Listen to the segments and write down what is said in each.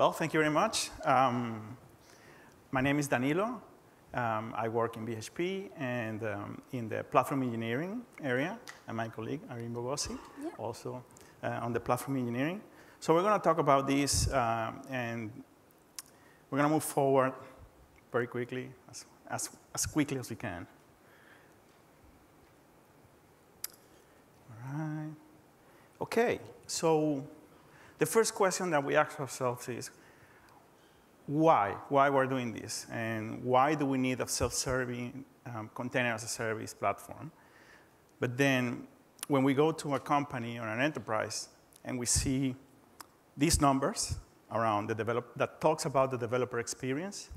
Well, thank you very much. Um, my name is Danilo. Um, I work in BHP and um, in the platform engineering area, and my colleague, Irene Bogosi, yeah. also uh, on the platform engineering. So we're going to talk about this, uh, and we're going to move forward very quickly, as, as, as quickly as we can. All right. Okay, so the first question that we ask ourselves is, why? Why we're doing this? And why do we need a self-serving um, container as a service platform? But then when we go to a company or an enterprise and we see these numbers around the develop that talks about the developer experience,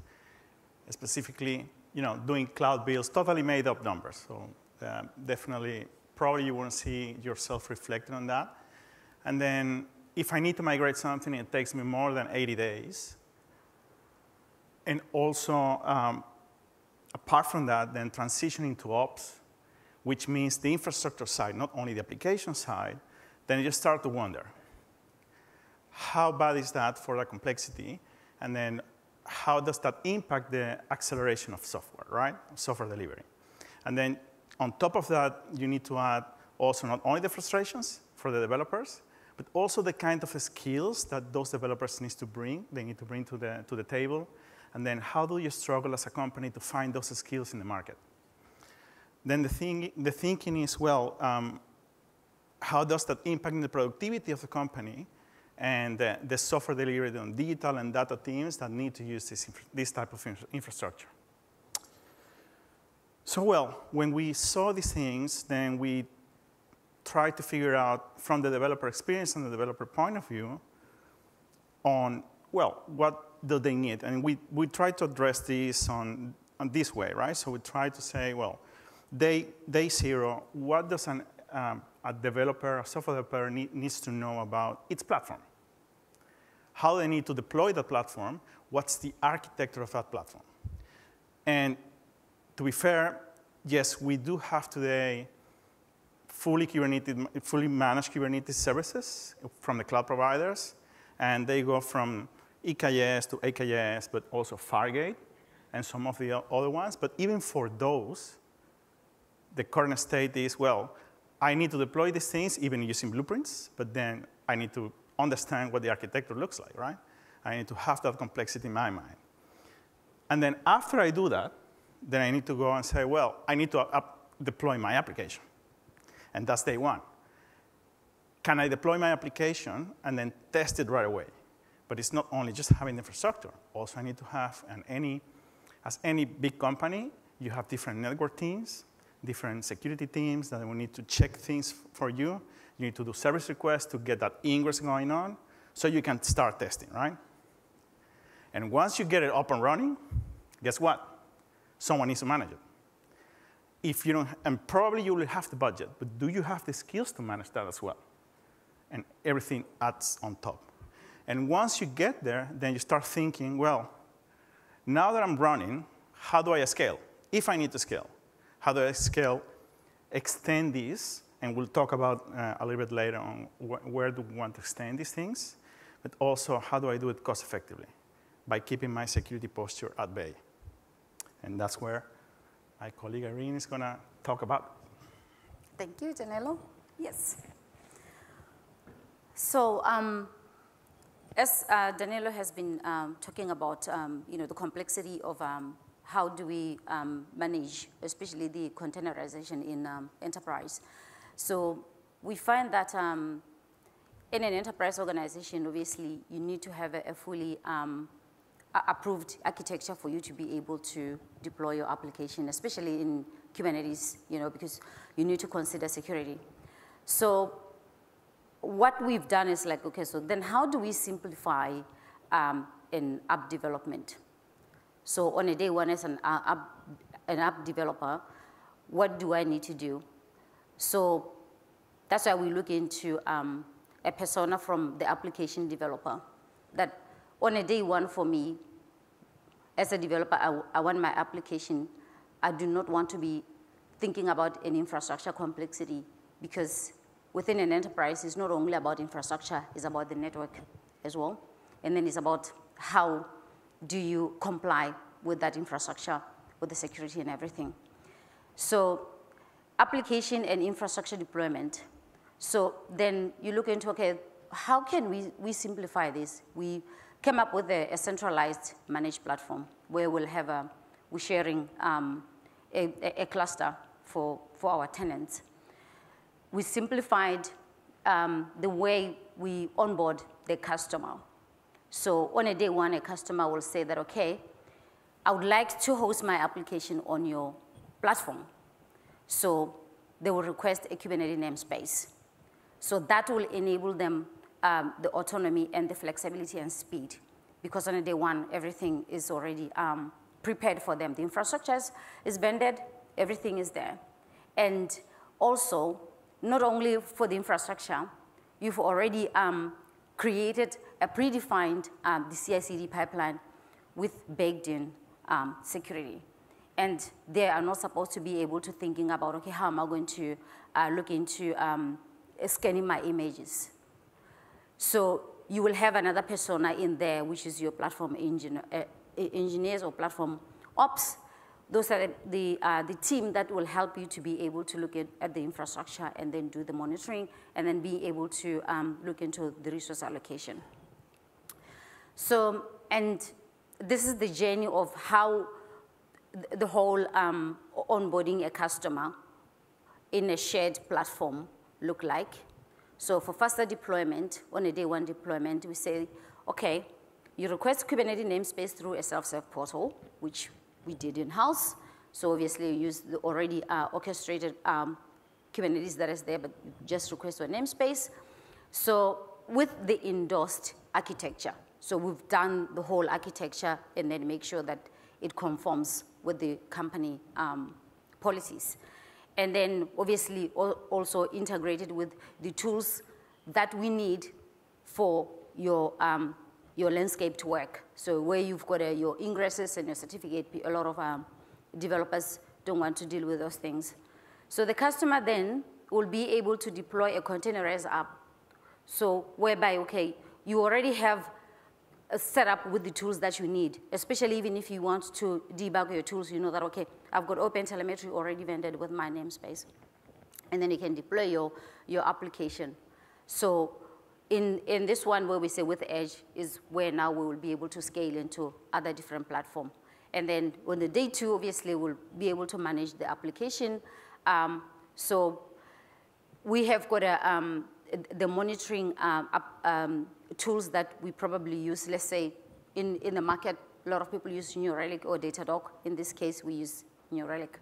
specifically, you know, doing cloud builds, totally made up numbers. So uh, definitely, probably you won't see yourself reflected on that. And then if I need to migrate something, it takes me more than 80 days. And also, um, apart from that, then transitioning to ops, which means the infrastructure side, not only the application side, then you start to wonder, how bad is that for the complexity? And then how does that impact the acceleration of software, right? Software delivery. And then on top of that, you need to add also not only the frustrations for the developers, but also the kind of skills that those developers need to bring, they need to bring to the, to the table. And then how do you struggle as a company to find those skills in the market? Then the, thing, the thinking is, well, um, how does that impact the productivity of the company and uh, the software delivery on digital and data teams that need to use this, this type of infra infrastructure? So, well, when we saw these things, then we tried to figure out from the developer experience and the developer point of view on, well, what do they need? And we, we try to address this on, on this way, right? So we try to say, well, day, day zero, what does an, um, a developer, a software developer need, needs to know about its platform? How they need to deploy the platform? What's the architecture of that platform? And to be fair, yes, we do have today fully Kubernetes, fully managed Kubernetes services from the cloud providers, and they go from EKS to AKS, but also Fargate and some of the other ones. But even for those, the current state is, well, I need to deploy these things even using blueprints, but then I need to understand what the architecture looks like, right? I need to have that complexity in my mind. And then after I do that, then I need to go and say, well, I need to deploy my application. And that's day one. Can I deploy my application and then test it right away? But it's not only just having infrastructure. Also, I need to have, and any, as any big company, you have different network teams, different security teams that will need to check things for you. You need to do service requests to get that ingress going on so you can start testing, right? And once you get it up and running, guess what? Someone needs to manage it. If you don't, and probably you will have the budget, but do you have the skills to manage that as well? And everything adds on top. And once you get there, then you start thinking, well, now that I'm running, how do I scale? If I need to scale, how do I scale, extend this, and we'll talk about uh, a little bit later on wh where do we want to extend these things, but also how do I do it cost effectively by keeping my security posture at bay. And that's where my colleague Irene is going to talk about. Thank you, Danilo. Yes. So um, as uh, Danilo has been um, talking about, um, you know, the complexity of um, how do we um, manage, especially the containerization in um, enterprise. So we find that um, in an enterprise organization, obviously, you need to have a, a fully approved architecture for you to be able to deploy your application, especially in Kubernetes, you know, because you need to consider security. So what we've done is like, okay, so then how do we simplify um, an app development? So on a day one as an uh, app, an app developer, what do I need to do? So that's why we look into um, a persona from the application developer. That on a day one for me, as a developer, I, I want my application, I do not want to be thinking about an infrastructure complexity because within an enterprise, it's not only about infrastructure, it's about the network as well. and then it's about how do you comply with that infrastructure, with the security and everything. So application and infrastructure deployment. So then you look into, okay, how can we, we simplify this? We came up with a, a centralized managed platform where we'll have a, we're sharing um, a, a, cluster for, for our tenants. We simplified um, the way we onboard the customer. So on a day one, a customer will say that, okay, I would like to host my application on your platform. So they will request a Kubernetes namespace. So that will enable them um, the autonomy and the flexibility and speed because on day one, everything is already um, prepared for them. The infrastructure is vended, everything is there. And also, not only for the infrastructure, you've already um, created a predefined um, the CI/CD pipeline with baked in um, security. And they are not supposed to be able to thinking about, okay, how am I going to uh, look into um, scanning my images? So you will have another persona in there, which is your platform uh, engineers or platform ops. Those are the, uh, the team that will help you to be able to look at, at the infrastructure and then do the monitoring and then be able to um, look into the resource allocation. So, and this is the journey of how the whole um, onboarding a customer in a shared platform look like. So for faster deployment, on a day one deployment, we say, okay, you request Kubernetes namespace through a self-serve portal, which we did in-house. So obviously you use the already uh, orchestrated um, Kubernetes that is there, but just request a namespace. So with the endorsed architecture, so we've done the whole architecture and then make sure that it conforms with the company um, policies. And then obviously also integrated with the tools that we need for your, um, your landscape to work. So where you've got uh, your ingresses and your certificate, a lot of um, developers don't want to deal with those things. So the customer then will be able to deploy a containerized app. So whereby, okay, you already have set up with the tools that you need, especially even if you want to debug your tools, you know that, okay, I've got open telemetry already vended with my namespace. And then you can deploy your, your application. So in, in this one where we say with Edge is where now we will be able to scale into other different platform. And then on the day two, obviously, we'll be able to manage the application. Um, so we have got a, um, the monitoring um, um, tools that we probably use, let's say in, in the market, a lot of people use New Relic or Datadog. In this case, we use New Relic.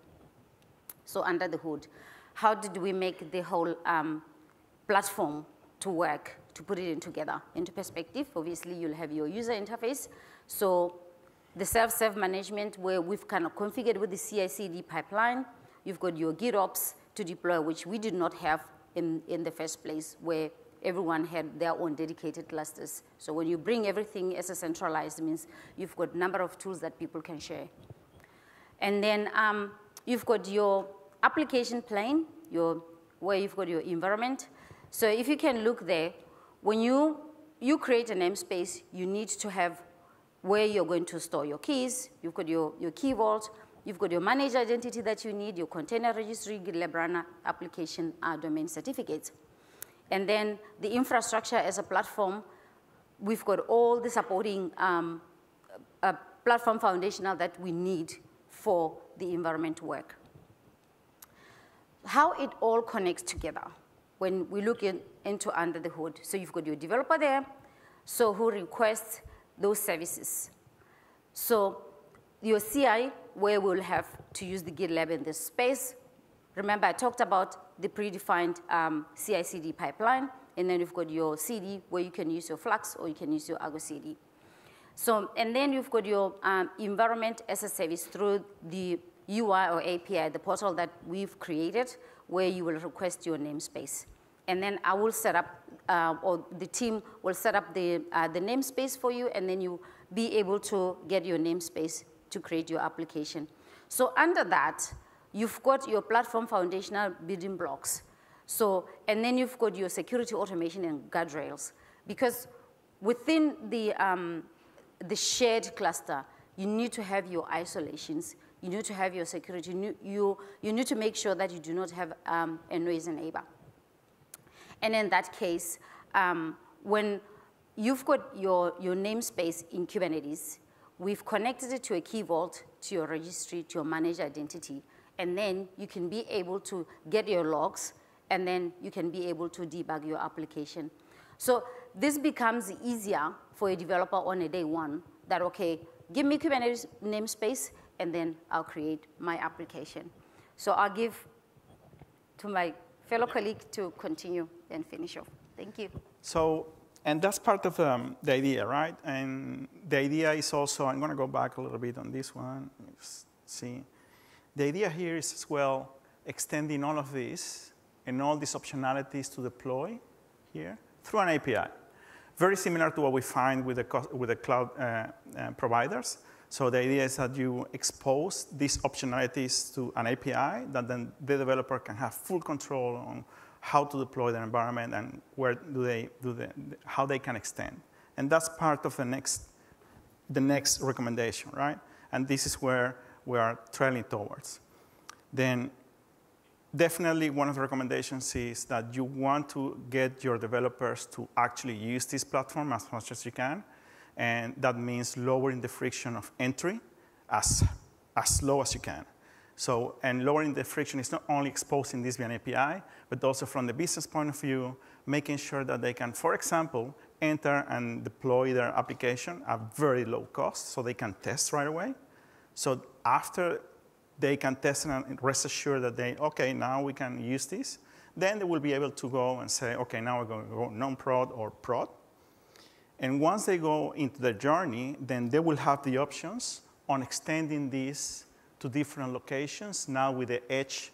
So under the hood, how did we make the whole um, platform to work, to put it in together? Into perspective, obviously you'll have your user interface. So the self-serve management where we've kind of configured with the CI/CD pipeline, you've got your GitOps to deploy, which we did not have in, in the first place, where everyone had their own dedicated clusters. So when you bring everything as a centralized, means you've got number of tools that people can share. And then um, you've got your application plane, your, where you've got your environment. So if you can look there, when you, you create a namespace, you need to have where you're going to store your keys. You've got your, your key vault. You've got your managed identity that you need, your container registry, GitLab runner, application uh, domain certificates. And then the infrastructure as a platform, we've got all the supporting um, platform foundational that we need for the environment work. How it all connects together when we look in, into under the hood. So you've got your developer there, so who requests those services. So your CI, where we'll have to use the GitLab in this space, Remember, I talked about the predefined um, CI/CD pipeline, and then you've got your CD where you can use your Flux or you can use your Argo CD. So, and then you've got your um, environment as a service through the UI or API, the portal that we've created, where you will request your namespace. And then I will set up, uh, or the team will set up the, uh, the namespace for you, and then you be able to get your namespace to create your application. So under that, You've got your platform foundational building blocks. So, and then you've got your security automation and guardrails. Because within the, um, the shared cluster, you need to have your isolations, you need to have your security, you, you, need to make sure that you do not have um, a noisy neighbor. And in that case, um, when you've got your, your namespace in Kubernetes, we've connected it to a key vault, to your registry, to your managed identity, and then you can be able to get your logs, and then you can be able to debug your application. So this becomes easier for a developer on a day one that, okay, give me Kubernetes namespace, and then I'll create my application. So I'll give to my fellow colleague to continue and finish off. Thank you. So, and that's part of um, the idea, right? And the idea is also, I'm going to go back a little bit on this one. Let's see. The idea here is as well extending all of this and all these optionalities to deploy here through an API. Very similar to what we find with the, with the cloud uh, uh, providers. So the idea is that you expose these optionalities to an API that then the developer can have full control on how to deploy their environment and where do they do the, how they can extend. And that's part of the next, the next recommendation, right? And this is where we are trailing towards. Then definitely one of the recommendations is that you want to get your developers to actually use this platform as much as you can. And that means lowering the friction of entry as, as low as you can. So, and lowering the friction is not only exposing this via an API, but also from the business point of view, making sure that they can, for example, enter and deploy their application at very low cost so they can test right away. So after they can test and rest assured that they, okay, now we can use this, then they will be able to go and say, okay, now we're going to go non-prod or prod. And once they go into the journey, then they will have the options on extending this to different locations now with the edge,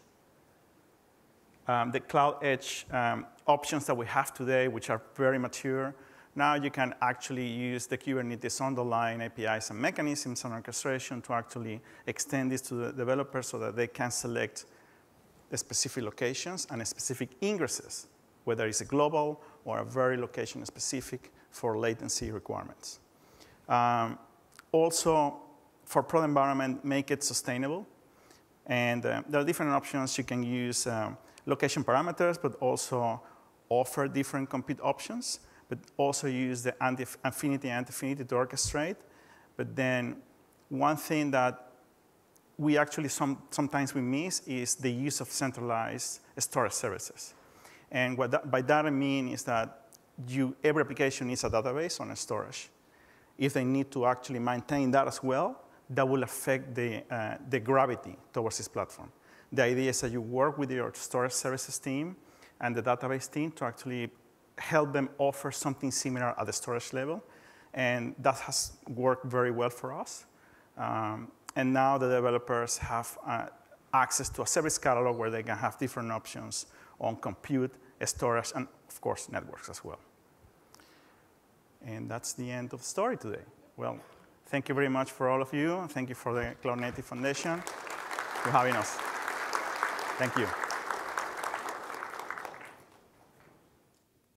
um, the cloud edge um, options that we have today, which are very mature. Now you can actually use the Kubernetes underlying APIs and mechanisms and orchestration to actually extend this to the developers so that they can select the specific locations and specific ingresses, whether it's a global or a very location specific for latency requirements. Um, also, for prod environment, make it sustainable. And uh, there are different options. You can use um, location parameters, but also offer different compute options, but also use the affinity and affinity to orchestrate. But then one thing that we actually some, sometimes we miss is the use of centralized storage services. And what that, by that I mean is that you, every application needs a database on a storage. If they need to actually maintain that as well, that will affect the, uh, the gravity towards this platform. The idea is that you work with your storage services team and the database team to actually help them offer something similar at the storage level. And that has worked very well for us. Um, and now the developers have uh, access to a service catalog where they can have different options on compute, storage, and of course, networks as well. And that's the end of the story today. Well, Thank you very much for all of you. Thank you for the Cloud Native Foundation for having us. Thank you.